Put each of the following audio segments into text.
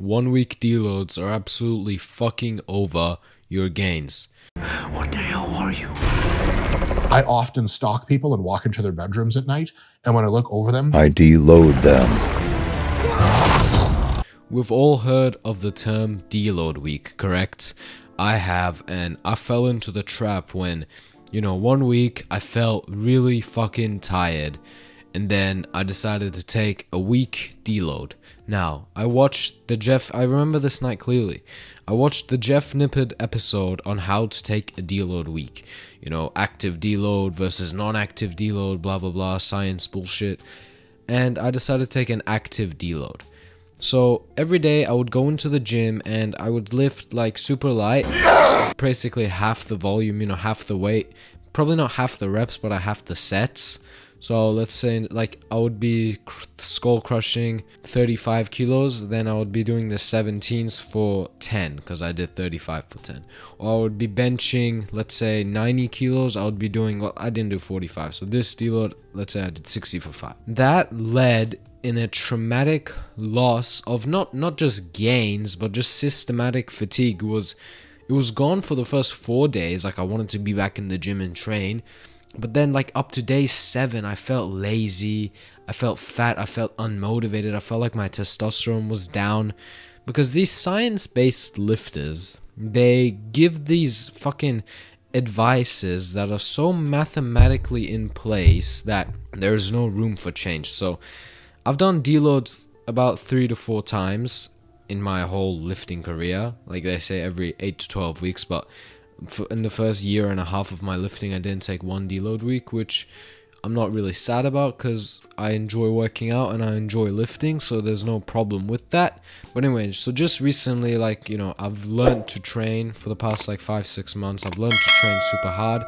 one week deloads are absolutely fucking over your gains. What the hell are you? I often stalk people and walk into their bedrooms at night, and when I look over them, I deload them. We've all heard of the term deload week, correct? I have, and I fell into the trap when, you know, one week I felt really fucking tired, and then I decided to take a week deload. Now, I watched the Jeff, I remember this night clearly. I watched the Jeff Nippard episode on how to take a deload week. You know, active deload versus non active deload, blah blah blah, science bullshit. And I decided to take an active deload. So every day I would go into the gym and I would lift like super light, basically half the volume, you know, half the weight. Probably not half the reps, but I half the sets. So let's say like I would be skull crushing 35 kilos, then I would be doing the 17s for 10 because I did 35 for 10. Or I would be benching, let's say 90 kilos, I would be doing, well, I didn't do 45. So this deload, let's say I did 60 for 5. That led in a traumatic loss of not not just gains but just systematic fatigue was it was gone for the first 4 days like I wanted to be back in the gym and train but then like up to day 7 I felt lazy I felt fat I felt unmotivated I felt like my testosterone was down because these science-based lifters they give these fucking advices that are so mathematically in place that there's no room for change so I've done deloads about three to four times in my whole lifting career. Like they say, every eight to twelve weeks. But in the first year and a half of my lifting, I didn't take one deload week, which I'm not really sad about because I enjoy working out and I enjoy lifting, so there's no problem with that. But anyway, so just recently, like you know, I've learned to train for the past like five six months. I've learned to train super hard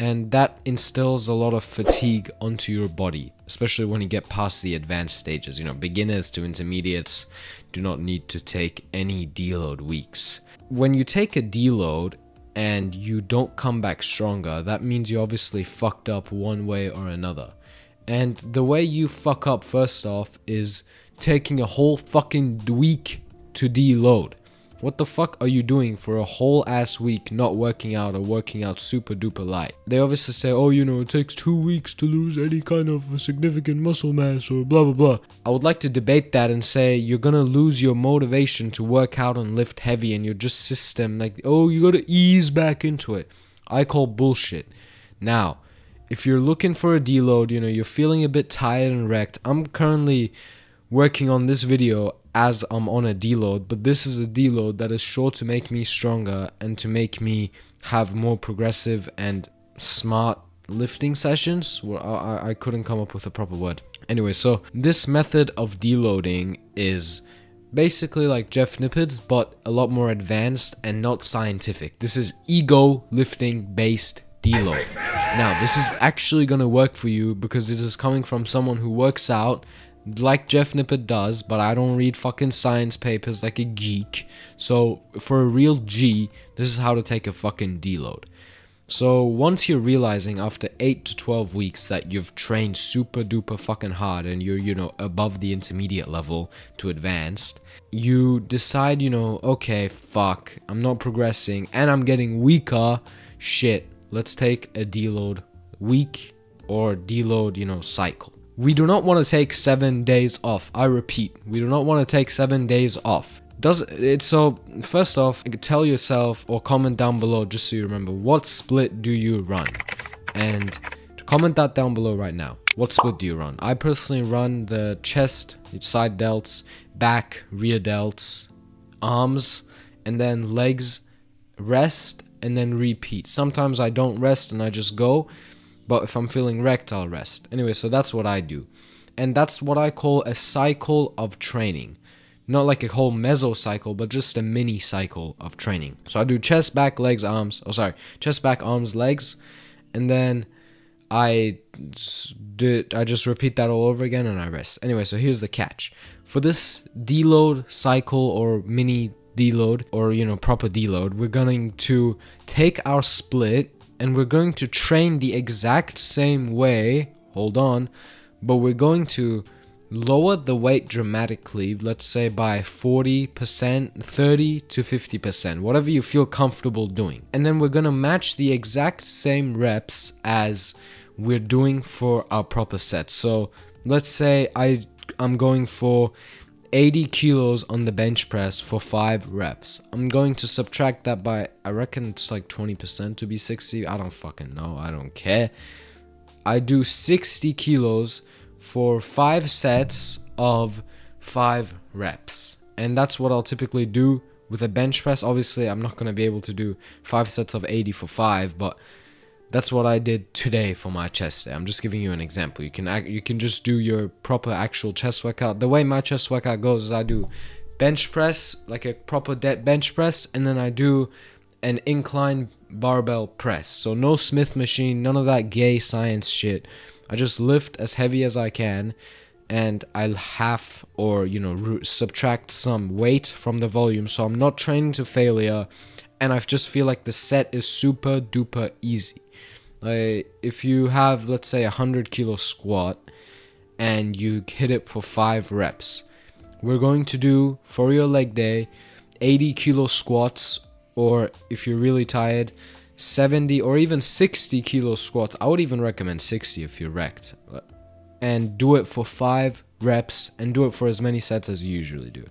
and that instills a lot of fatigue onto your body especially when you get past the advanced stages you know beginners to intermediates do not need to take any deload weeks when you take a deload and you don't come back stronger that means you obviously fucked up one way or another. And the way you fuck up first off is taking a whole fucking week to deload what the fuck are you doing for a whole ass week not working out or working out super duper light? They obviously say, oh, you know, it takes two weeks to lose any kind of significant muscle mass or blah blah blah. I would like to debate that and say you're gonna lose your motivation to work out and lift heavy and your just system, like, oh, you gotta ease back into it. I call bullshit. Now, if you're looking for a deload, you know, you're feeling a bit tired and wrecked, I'm currently working on this video as I'm on a deload, but this is a deload that is sure to make me stronger and to make me have more progressive and smart lifting sessions. Well, I, I couldn't come up with a proper word. Anyway, so this method of deloading is basically like Jeff Nippard's, but a lot more advanced and not scientific. This is ego lifting based deload. Now, this is actually going to work for you because it is coming from someone who works out like Jeff Nippard does, but I don't read fucking science papers like a geek. So for a real G, this is how to take a fucking deload. So once you're realizing after 8 to 12 weeks that you've trained super duper fucking hard and you're, you know, above the intermediate level to advanced, you decide, you know, okay, fuck, I'm not progressing and I'm getting weaker. Shit, let's take a deload week or deload, you know, cycle. We do not want to take seven days off. I repeat, we do not want to take seven days off. Does it so? First off, tell yourself or comment down below just so you remember what split do you run, and comment that down below right now. What split do you run? I personally run the chest, side delts, back, rear delts, arms, and then legs, rest, and then repeat. Sometimes I don't rest and I just go. But if I'm feeling wrecked, I'll rest. Anyway, so that's what I do. And that's what I call a cycle of training. Not like a whole mesocycle, but just a mini cycle of training. So I do chest, back, legs, arms. Oh, sorry. Chest, back, arms, legs. And then I do, I just repeat that all over again and I rest. Anyway, so here's the catch. For this deload cycle or mini deload or you know proper deload, we're going to take our split and we're going to train the exact same way. Hold on, but we're going to lower the weight dramatically, let's say by 40%, 30 to 50%, whatever you feel comfortable doing. And then we're gonna match the exact same reps as we're doing for our proper set. So let's say I I'm going for 80 kilos on the bench press for 5 reps. I'm going to subtract that by, I reckon it's like 20% to be 60. I don't fucking know. I don't care. I do 60 kilos for 5 sets of 5 reps. And that's what I'll typically do with a bench press. Obviously, I'm not going to be able to do 5 sets of 80 for 5, but that's what I did today for my chest day. I'm just giving you an example. You can you can just do your proper actual chest workout. The way my chest workout goes is I do bench press, like a proper bench press, and then I do an incline barbell press. So no Smith machine, none of that gay science shit. I just lift as heavy as I can and I'll half or you know subtract some weight from the volume so I'm not training to failure and I just feel like the set is super duper easy. Like if you have let's say a hundred kilo squat and you hit it for five reps, we're going to do for your leg day 80 kilo squats or if you're really tired 70 or even 60 kilo squats. I would even recommend 60 if you're wrecked. And do it for five reps and do it for as many sets as you usually do.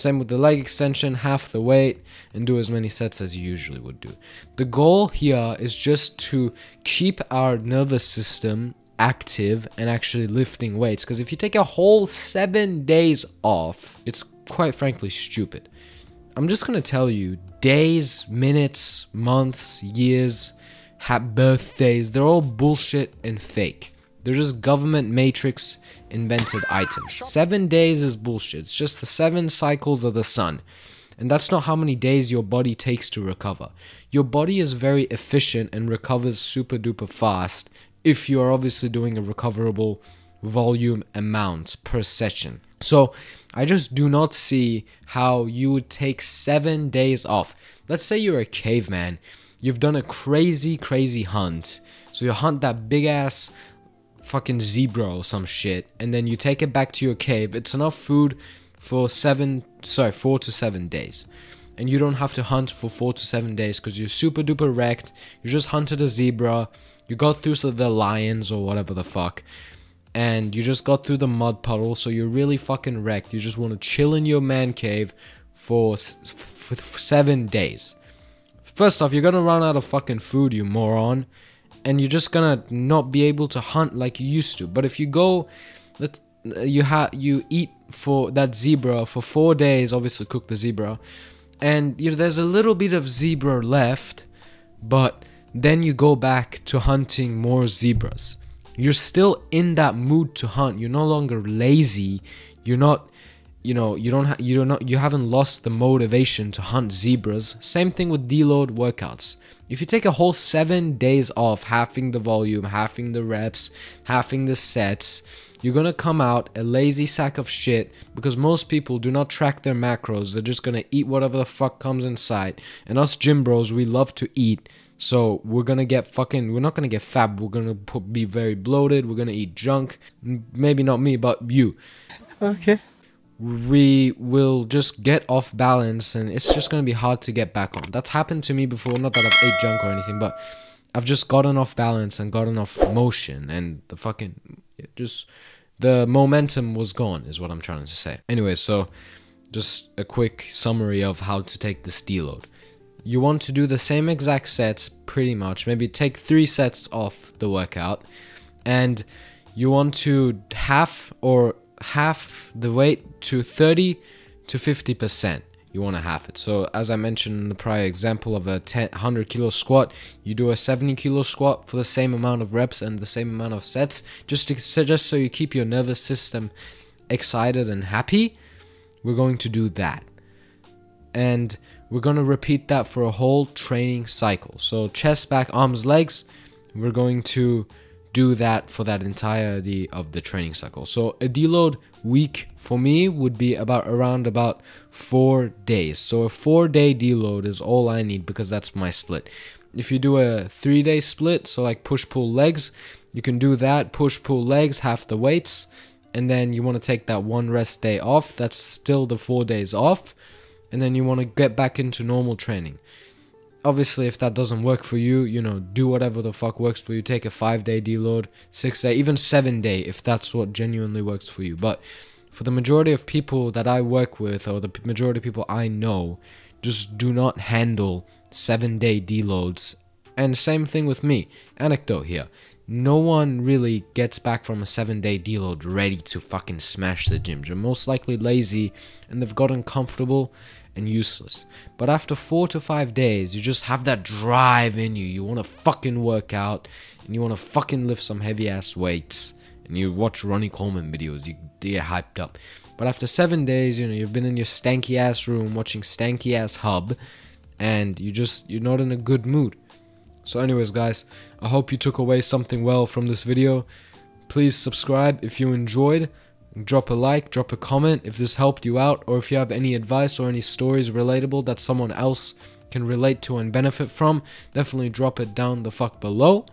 Same with the leg extension, half the weight, and do as many sets as you usually would do. The goal here is just to keep our nervous system active and actually lifting weights. Because if you take a whole seven days off, it's quite frankly stupid. I'm just gonna tell you days, minutes, months, years, birthdays, they're all bullshit and fake. They're just government matrix invented items. Seven days is bullshit. It's just the seven cycles of the sun. And that's not how many days your body takes to recover. Your body is very efficient and recovers super duper fast if you are obviously doing a recoverable volume amount per session. So I just do not see how you would take seven days off. Let's say you're a caveman, you've done a crazy, crazy hunt. So you hunt that big ass fucking zebra or some shit, and then you take it back to your cave. It's enough food for seven, sorry, four to seven days. And you don't have to hunt for four to seven days because you're super duper wrecked. You just hunted a zebra. You got through the lions or whatever the fuck. And you just got through the mud puddle, so you're really fucking wrecked. You just want to chill in your man cave for, for seven days. First off, you're gonna run out of fucking food, you moron and you're just gonna not be able to hunt like you used to. But if you go, let uh, you have you eat for that zebra for four days. Obviously, cook the zebra, and you know there's a little bit of zebra left, but then you go back to hunting more zebras. You're still in that mood to hunt. You're no longer lazy. You're not you know you don't ha- you don't you haven't lost the motivation to hunt zebras same thing with deload workouts if you take a whole seven days off halving the volume halving the reps halving the sets you're gonna come out a lazy sack of shit because most people do not track their macros. They're just gonna eat whatever the fuck comes in sight and us gym bros we love to eat. So we're gonna get fucking we're not gonna get fat we're gonna be very bloated. We're gonna eat junk. Maybe not me but you. Okay we will just get off balance and it's just going to be hard to get back on. That's happened to me before. Not that I've ate junk or anything, but I've just gotten off balance and gotten off motion and the fucking just the momentum was gone is what I'm trying to say. Anyway, so just a quick summary of how to take this deload. You want to do the same exact sets pretty much. Maybe take 3 sets off the workout and you want to half or half the weight to 30 to 50 percent. You want to half it. So as i mentioned in the prior example of a 10, 100 kilo squat you do a 70 kilo squat for the same amount of reps and the same amount of sets just to just so you keep your nervous system excited and happy we're going to do that. And we're going to repeat that for a whole training cycle. So chest back arms legs we're going to do that for that entirety of the training cycle. So a deload week for me would be about around about four days. So a four day deload is all I need because that's my split. If you do a three day split, so like push pull legs, you can do that push pull legs, half the weights, and then you want to take that one rest day off. That's still the four days off, and then you want to get back into normal training. Obviously, if that doesn't work for you, you know, do whatever the fuck works for you. Take a five day deload, six day, even seven day, if that's what genuinely works for you. But for the majority of people that I work with, or the majority of people I know, just do not handle seven day deloads. And same thing with me. Anecdote here. No one really gets back from a seven day deload ready to fucking smash the gym. They're most likely lazy and they've gotten comfortable and useless. But after four to five days, you just have that drive in you. You want to fucking work out and you want to fucking lift some heavy ass weights. And you watch Ronnie Coleman videos, you get hyped up. But after seven days, you know, you've been in your stanky ass room watching stanky ass hub and you just, you're not in a good mood. So, anyways, guys, I hope you took away something well from this video. Please subscribe if you enjoyed. Drop a like, drop a comment if this helped you out, or if you have any advice or any stories relatable that someone else can relate to and benefit from, definitely drop it down the fuck below.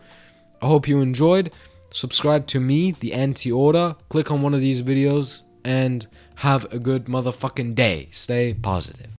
I hope you enjoyed. Subscribe to me, the Anti Order. Click on one of these videos and have a good motherfucking day. Stay positive.